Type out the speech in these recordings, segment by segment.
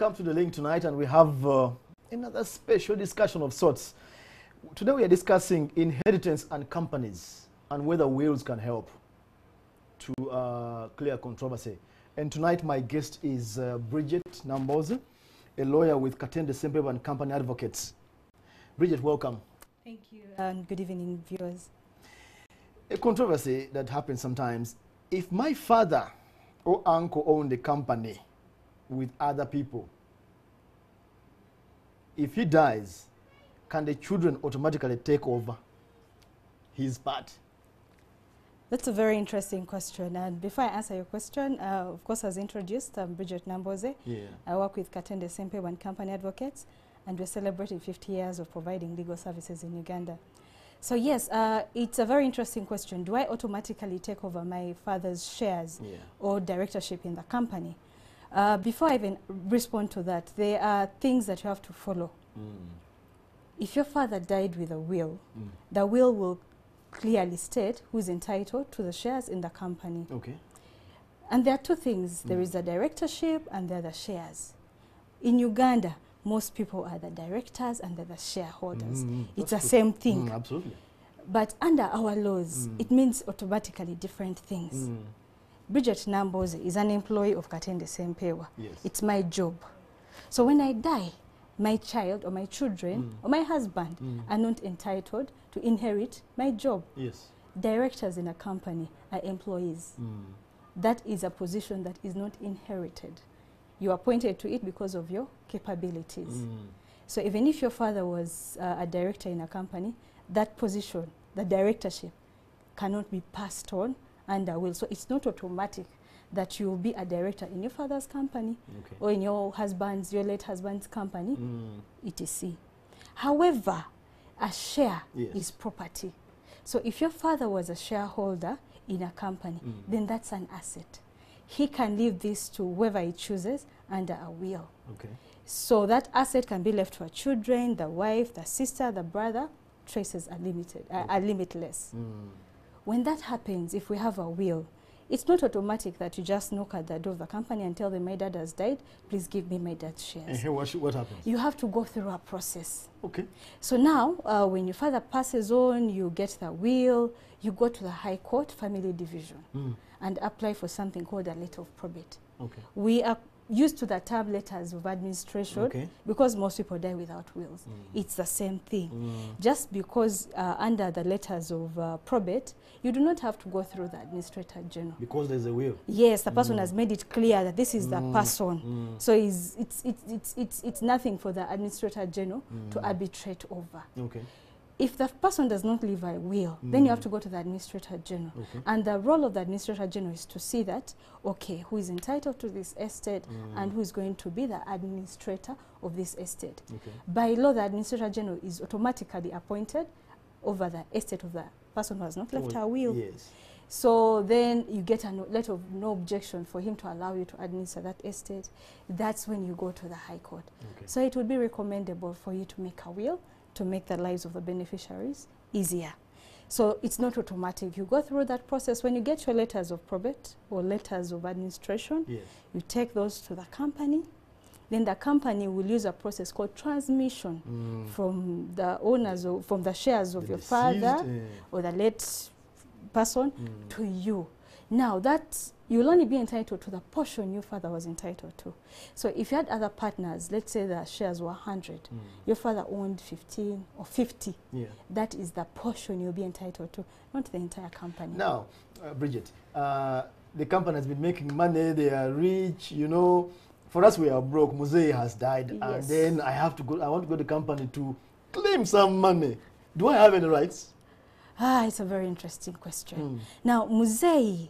Welcome to the link tonight, and we have uh, another special discussion of sorts. Today we are discussing inheritance and companies and whether wills can help to uh, clear controversy. And tonight my guest is uh, Bridget Nambooze, a lawyer with Katende Sempebwa and Company Advocates. Bridget, welcome. Thank you. And good evening, viewers. A controversy that happens sometimes. If my father or uncle owned a company with other people, if he dies, can the children automatically take over his part? That's a very interesting question. And before I answer your question, uh, of course, as introduced, I'm Bridget Nambooze. Yeah. I work with Katende Sempebwa and Company Advocates, and we're celebrating 50 years of providing legal services in Uganda. So yes, uh, it's a very interesting question. Do I automatically take over my father's shares Yeah. or directorship in the company? Uh, before I even respond to that, there are things that you have to follow. Mm. If your father died with a will, Mm. the will will clearly state who's entitled to the shares in the company. Okay. And there are two things. There Mm. is the directorship and there are the shares. In Uganda, most people are the directors and they're the shareholders. Mm, It's the same thing. Mm, absolutely. But under our laws, Mm. it means automatically different things. Bridget Nambooze is an employee of Katende Sempebwa. Yes. It's my job. So when I die, my child or my children Mm. or my husband Mm. are not entitled to inherit my job. Yes. Directors in a company are employees. Mm. That is a position that is not inherited. You are appointed to it because of your capabilities. Mm. So even if your father was uh, a director in a company, that position, the directorship, cannot be passed on under will. So it's not automatic that you will be a director in your father's company Okay. or in your husband's, your late husband's company, Mm. etc. However, a share Yes. is property. So if your father was a shareholder in a company, Mm. then that's an asset. He can leave this to whoever he chooses under a will. Okay. So that asset can be left our children, the wife, the sister, the brother. Traces are limited, uh, are limitless. Mm. When that happens, if we have a will, it's not automatic that you just knock at the door of the company and tell them my dad has died. Please give me my dad's And shares. here, what, what happens? You have to go through a process. Okay. So now, uh, when your father passes on, you get the will, you go to the High Court Family Division Mm. and apply for something called a letter of probate. Okay. We are used to the term letters of administration Okay. because most people die without wills. Mm. It's the same thing. Mm. Just because uh, under the letters of uh, probate, you do not have to go through the administrator general. Because there's a will. Yes, the person Mm. has made it clear that this is the Mm. person. Mm. So it's, it's, it's, it's, it's, nothing for the administrator general to Mm. arbitrate over. Okay. If the person does not leave a will, then you have Mm. to go to the administrator general. Okay. And the role of the administrator general is to see that, okay, who is entitled to this estate Mm. and who is going to be the administrator of this estate. Okay. By law, the administrator general is automatically appointed over the estate of the person who has not left Well, a will. Yes. So then you get a no, letter of no objection for him to allow you to administer that estate. That's when you go to the High Court. Okay. So it would be recommendable for you to make a will to make the lives of the beneficiaries easier. So it's not automatic. You go through that process. When you get your letters of probate or letters of administration, Yes. you take those to the company. Then the company will use a process called transmission Mm. from the owners or from the shares of The your father yeah. or the late person mm. to you. Now that you'll only be entitled to the portion your father was entitled to. So if you had other partners, let's say the shares were 100, Mm. your father owned 15 or 50, Yeah. that is the portion you'll be entitled to, not the entire company. Now, uh, Bridget, uh, the company has been making money. They are rich. You know, for us, we are broke. Musei has died, and then I have to go. I want to go to the company to claim some money. Do I have any rights? Ah, it's a very interesting question. Mm. Now, Muzei,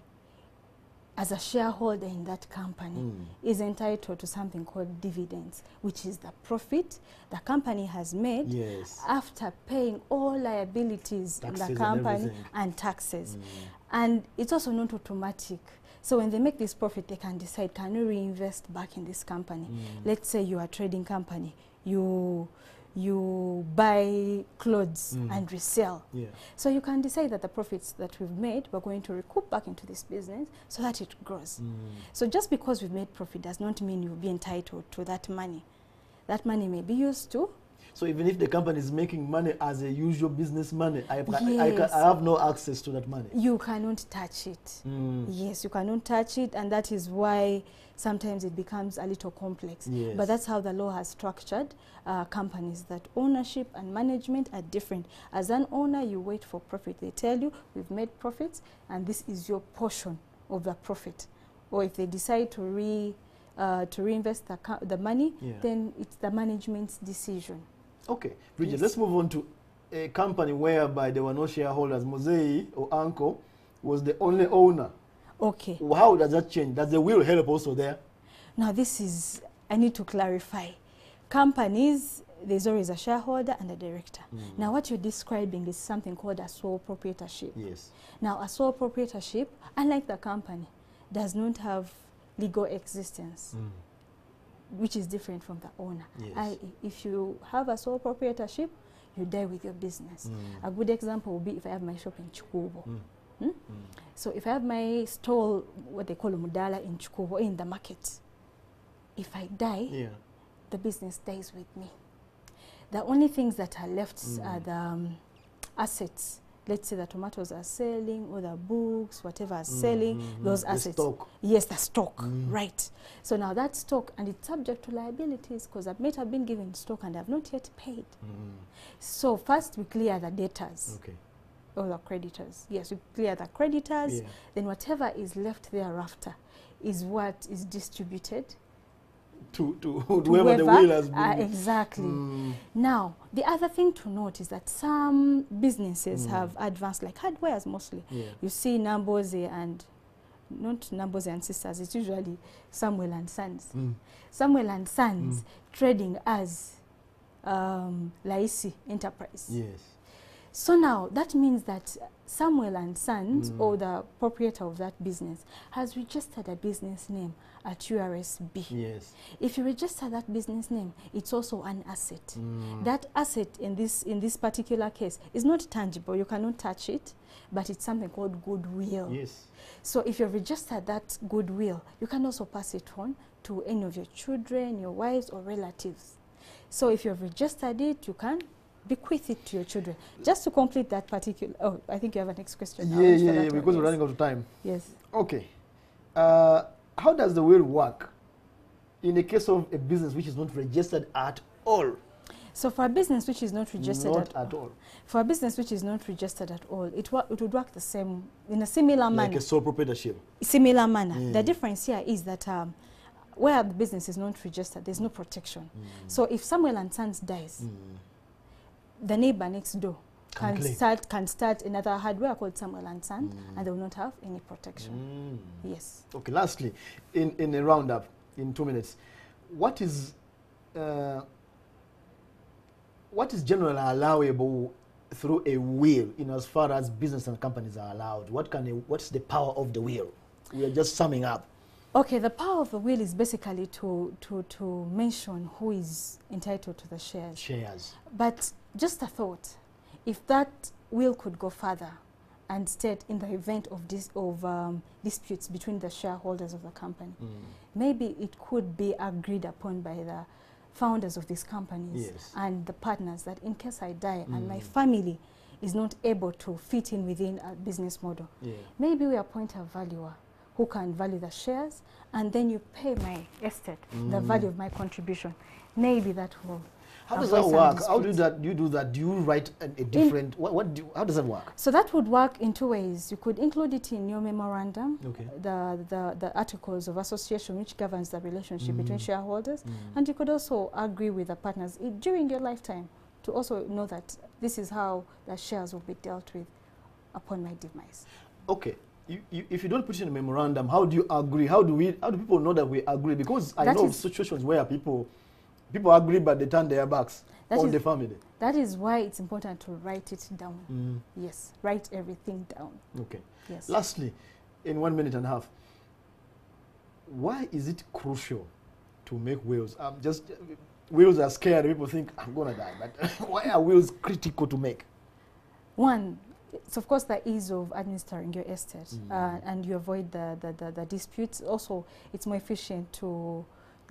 as a shareholder in that company, Mm. is entitled to something called dividends, which is the profit the company has made Yes. after paying all liabilities taxes in the company and, and taxes. Mm. And it's also not automatic. So when they make this profit, they can decide, can you reinvest back in this company? Mm. Let's say you are a trading company. You, you buy clothes Mm. and resell. Yeah. So you can decide that the profits that we've made, we're going to recoup back into this business so that it grows. Mm. So just because we've made profit does not mean you'll be entitled to that money. That money may be used to So even if the company is making money as a usual business money, I, I, I. I have no access to that money. you cannot touch it. Mm. Yes, you cannot touch it, and that is why sometimes it becomes a little complex. Yes. But that's how the law has structured uh, companies, that ownership and management are different. As an owner, you wait for profit. They tell you, we've made profits, and this is your portion of the profit. Or if they decide to, re, uh, to reinvest the, the money, Yeah. then it's the management's decision. Okay, Bridget, Yes. let's move on to a company whereby there were no shareholders. Mosei or Uncle was the only owner. Okay. How does that change? Does the will help also there? Now, this is, I need to clarify. Companies, there's always a shareholder and a director. Mm. Now, what you're describing is something called a sole proprietorship. Yes. Now, a sole proprietorship, unlike the company, does not have legal existence, Mm. Which is different from the owner. Yes. I, if you have a sole proprietorship, you die with your business. Mm. A good example would be if I have my shop in Chikubo. Mm. Hmm? Mm. So if I have my stall, what they call mudala in Chikubo, in the market, if I die, Yeah. the business dies with me. The only things that are left Mm. are the um, assets. Let's say the tomatoes are selling, or the books, whatever are selling, Mm, -hmm. those the assets. stock. Yes, the stock, Mm. right. So now that stock, and it's subject to liabilities because I might have been given stock and I've not yet paid. Mm. So first we clear the debtors Okay. or the creditors. Yes, we clear the creditors. Yeah. Then whatever is left thereafter is what is distributed To, to, to whoever the will has been. Uh, exactly. Mm. Now, the other thing to note is that some businesses Mm. have advanced, like hardwares mostly. Yeah. You see Namboze and not nambose and sisters, it's usually Samuel and Sons. Mm. Samuel and Sons Mm. trading as um, Laisi Enterprise. Yes. So now that means that Samuel and Sons, Mm. or the proprietor of that business, has registered a business name at URSB. Yes. If you register that business name, it's also an asset. Mm. That asset in this in this particular case is not tangible. You cannot touch it, but it's something called goodwill. Yes. So if you've registered that goodwill, you can also pass it on to any of your children, your wives, or relatives. So if you've registered it, you can bequeath it to your children. Just to complete that particular. Oh, I think you have a next question. Yeah, yeah, yeah, because we're running out of time. Yes. Okay. Uh, how does the will work in the case of a business which is not registered at all? So for a business which is not registered not at, at all. for a business which is not registered at all, it, wa- it would work the same in a similar Like manner. a sole proprietorship. similar manner. Mm. The difference here is that um, where the business is not registered, there's no protection. Mm. So if Samuel and Sons dies, Mm. The neighbor next door Can can start can start another hardware called Samuel and Sons, Mm. and they will not have any protection. Mm. Yes. Okay, lastly, in, in a roundup, in two minutes, what is uh, what is generally allowable through a will in as far as business and companies are allowed? What can a, what's the power of the will? We are just summing up. Okay, the power of the will is basically to, to, to mention who is entitled to the shares. Shares. But just a thought, if that will could go further and state in the event of, dis- of um, disputes between the shareholders of the company, Mm. maybe it could be agreed upon by the founders of these companies Yes. and the partners that in case I die and my Mm. family is not able to fit in within a business model, Yeah. maybe we appoint a valuer who can value the shares and then you pay my estate the Mm. value of my contribution. Maybe that will. How does that work? How do you, that, do you do that? Do you write a, a different, what, what do, how does that work? So that would work in two ways. You could include it in your memorandum, Okay. the, the, the articles of association which governs the relationship between Mm. shareholders, Mm. and you could also agree with the partners during your lifetime to also know that this is how the shares will be dealt with upon my demise. Okay. You, you, if you don't put it in a memorandum, how do you agree? How do we? How do people know that we agree? Because I That know of situations where people, people agree but they turn their backs That on is- the family. That is why it's important to write it down. Mm. Yes, write everything down. Okay. Yes. Lastly, in one minute and a half, why is it crucial to make wills? Um, just wills are scary. People think I'm gonna die, but why are wills critical to make? One, it's of course the ease of administering your estate Mm. uh, and you avoid the, the, the, the disputes. Also, it's more efficient to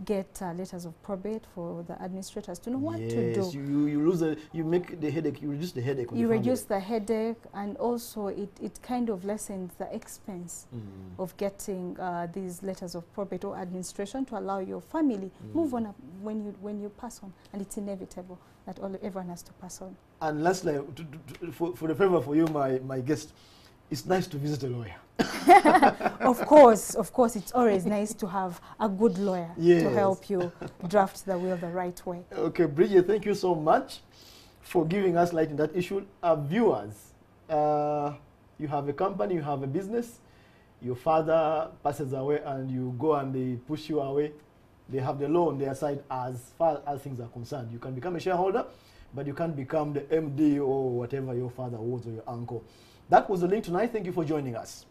get uh, letters of probate for the administrators to know what yes, to do. You, you, you lose the, you make the headache, you reduce the headache. You the family. reduce the headache and also it, it kind of lessens the expense Mm. of getting uh, these letters of probate or administration to allow your family mm. move on up when you, when you pass on. And it's inevitable that all, everyone has to pass on. And lastly, to, to, to, for, for the favor for you, my, my guest, it's nice to visit a lawyer. of course, of course, it's always nice to have a good lawyer Yes. to help you draft the will the right way. Okay, Bridget, thank you so much for giving us light in that issue. Our viewers, uh, you have a company, you have a business, your father passes away and you go and they push you away. They have the law on their side as far as things are concerned. You can become a shareholder, but you can't become the MD or whatever your father was or your uncle. That was the link tonight. Thank you for joining us.